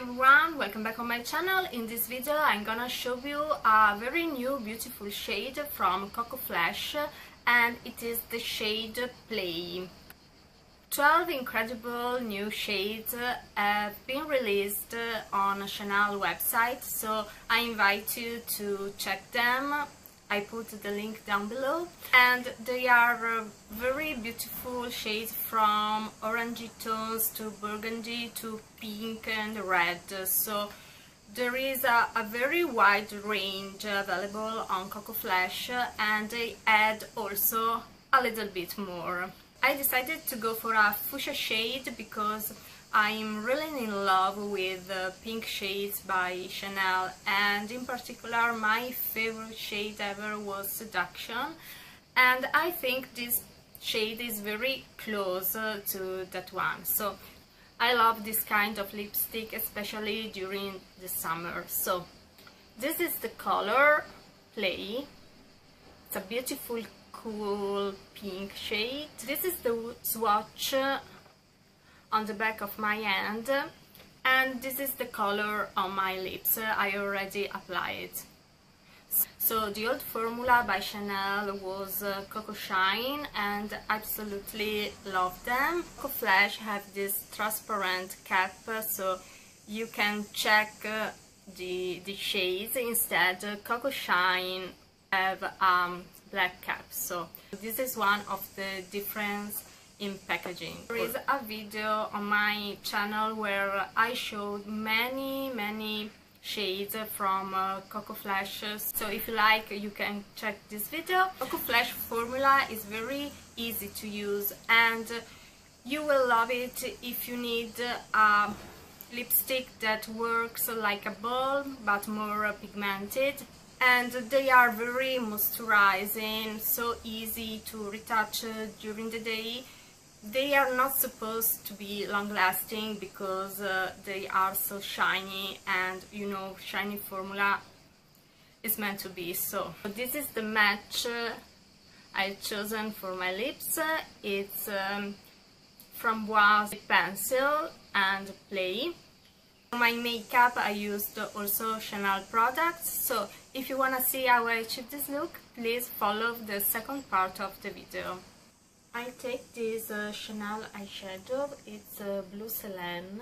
everyone, welcome back on my channel. In this video I'm gonna show you a very new beautiful shade from Coco Flash and it is the shade Play. 12 incredible new shades have been released on Chanel website so I invite you to check them I put the link down below and they are uh, very beautiful shades from orangey tones to burgundy to pink and red so there is a, a very wide range available on Coco Flash and they add also a little bit more. I decided to go for a fuchsia shade because I'm really in love with uh, pink shades by Chanel and in particular my favorite shade ever was Seduction. And I think this shade is very close uh, to that one. So I love this kind of lipstick especially during the summer. So this is the color Play. It's a beautiful cool pink shade. This is the swatch on the back of my hand and this is the color on my lips. I already applied. So the old formula by Chanel was uh, Coco Shine and absolutely love them. Coco Flash have this transparent cap so you can check uh, the, the shades. Instead Coco Shine have um, black cap. So this is one of the difference in packaging. There is a video on my channel where I showed many many shades from uh, Coco Flash so if you like you can check this video. Coco Flash formula is very easy to use and you will love it if you need a lipstick that works like a ball but more pigmented and they are very moisturizing so easy to retouch during the day they are not supposed to be long lasting because uh, they are so shiny and you know shiny formula is meant to be. So this is the match uh, I've chosen for my lips. It's um, Framboise pencil and play. For my makeup I used also Chanel products. So if you wanna see how I achieved this look please follow the second part of the video I take this uh, Chanel eyeshadow, it's uh, Blue Selene.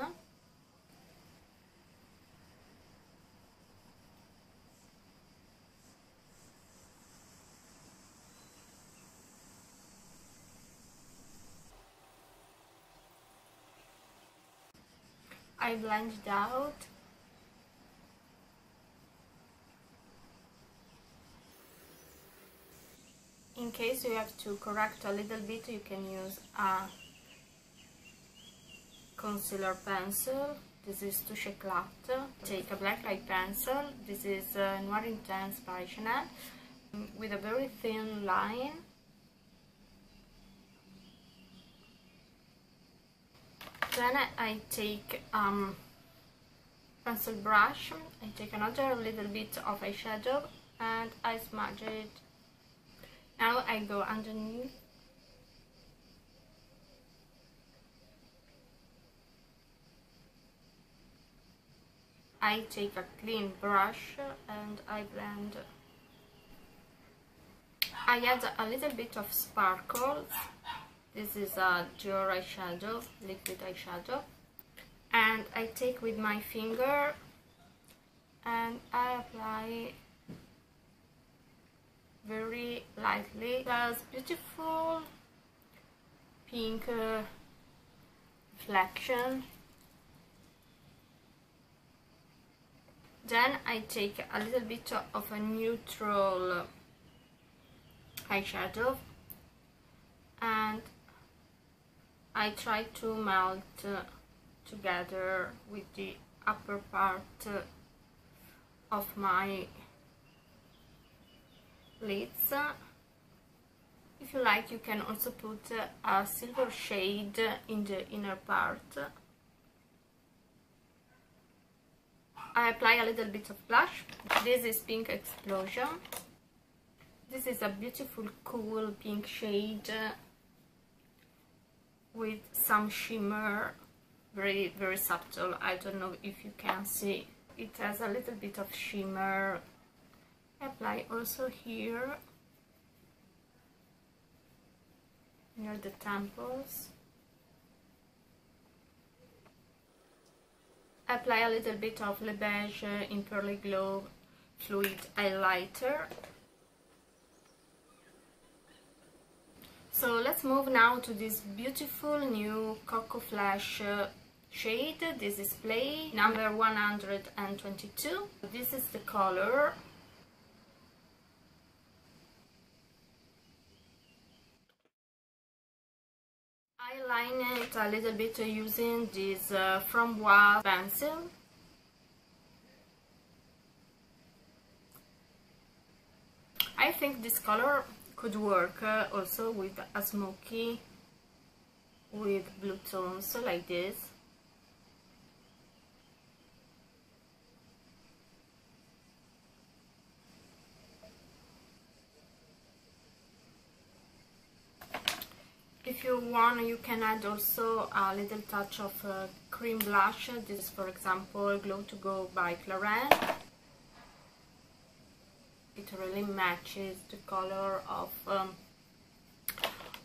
I blend it out in case you have to correct a little bit you can use a concealer pencil. This is Touche Éclat take a black light pencil. This is uh, Noir Intense by Chanel. With a very thin line. Then I take um, pencil brush. I take another little bit of eyeshadow and I smudge it now I go underneath. I take a clean brush and I blend. I add a little bit of sparkles this is a Dior eyeshadow, liquid eyeshadow. And I take with my finger and I apply very lightly. Has beautiful pink uh, reflection. Then I take a little bit of a neutral eyeshadow and I try to melt uh, together with the upper part of my lids uh, if you like you can also put uh, a silver shade in the inner part. I apply a little bit of blush. This is Pink Explosion. This is a beautiful cool pink shade with some shimmer. Very very subtle. I don't know if you can see. It has a little bit of shimmer apply also here. Near the temples. Apply a little bit of Le Beige in Pearly Glow fluid highlighter. So let's move now to this beautiful new Coco Flash uh, shade. This is play number 122 this is the color Line it a little bit using this uh, Framboise pencil. I think this color could work uh, also with a smoky with blue tones like this if you want you can add also a little touch of uh, cream blush. This is for example glow to go by Clarins it really matches the color of um,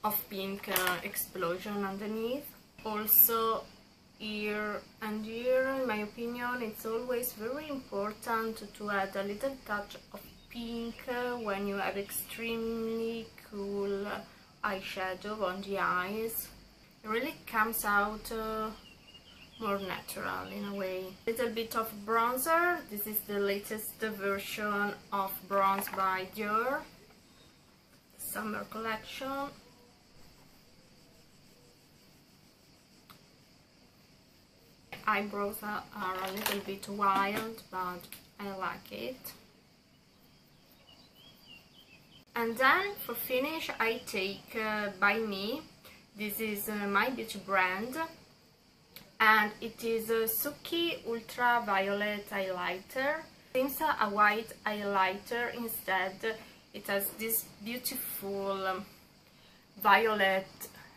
of pink uh, explosion underneath. Also here and here in my opinion it's always very important to add a little touch of pink uh, when you have extremely cool eyeshadow on the eyes it really comes out uh, more natural in a way. Little bit of bronzer, this is the latest version of Bronze by Dior, summer collection. Eyebrows are, are a little bit wild, but I like it. And then for finish I take uh, Byme, this is uh, my beauty brand, and it is a Suki Ultra Violet Highlighter. Seems a white highlighter instead. It has this beautiful um, violet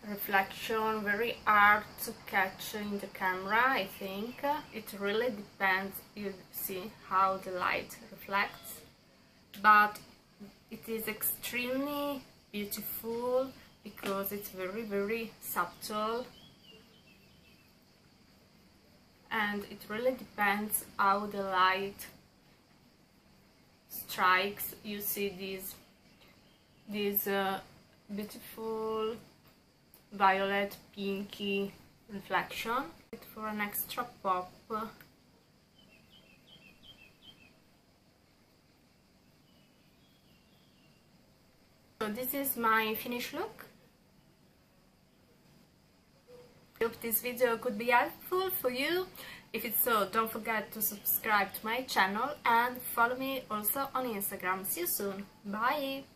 reflection, very hard to catch in the camera, I think. It really depends, you see how the light reflects. But it is extremely beautiful because it's very, very subtle. And it really depends how the light strikes. You see this this uh, beautiful violet pinky reflection. For an extra pop so this is my finished look hope this video could be helpful for you. If it's so, don't forget to subscribe to my channel and follow me also on Instagram. See you soon. Bye!